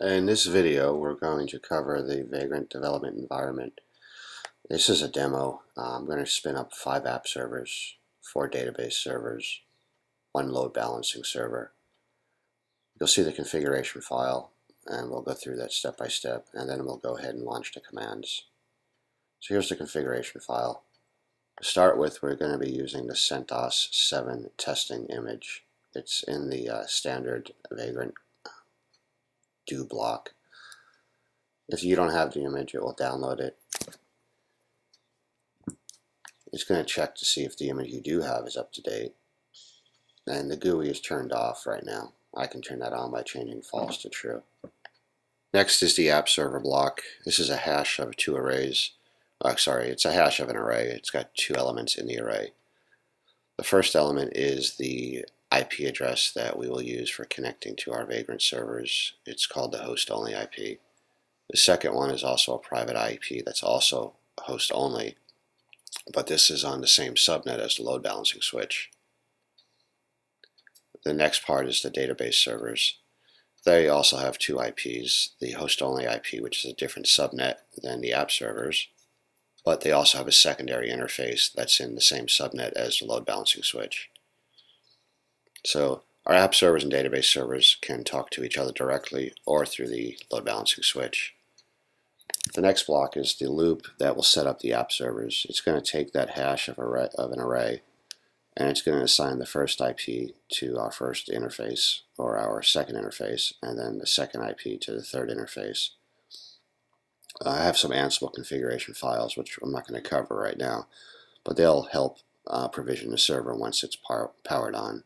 In this video, we're going to cover the Vagrant development environment. This is a demo. Uh, I'm going to spin up five app servers, four database servers, one load balancing server. You'll see the configuration file, and we'll go through that step by step, and then we'll go ahead and launch the commands. So here's the configuration file. To start with, we're going to be using the CentOS 7 testing image. It's in the uh, standard Vagrant do block. If you don't have the image, it will download it. It's going to check to see if the image you do have is up to date. And the GUI is turned off right now. I can turn that on by changing false to true. Next is the app server block. This is a hash of two arrays. Oh, sorry, it's a hash of an array. It's got two elements in the array. The first element is the IP address that we will use for connecting to our Vagrant servers. It's called the host only IP. The second one is also a private IP that's also host only, but this is on the same subnet as the load balancing switch. The next part is the database servers. They also have two IPs, the host only IP, which is a different subnet than the app servers, but they also have a secondary interface that's in the same subnet as the load balancing switch. So our app servers and database servers can talk to each other directly or through the load balancing switch. The next block is the loop that will set up the app servers. It's going to take that hash of, array, of an array and it's going to assign the first IP to our first interface or our second interface and then the second IP to the third interface. I have some Ansible configuration files which I'm not going to cover right now but they'll help uh, provision the server once it's power powered on.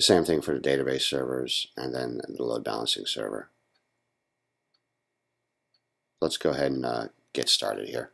Same thing for the database servers and then the load balancing server. Let's go ahead and uh, get started here.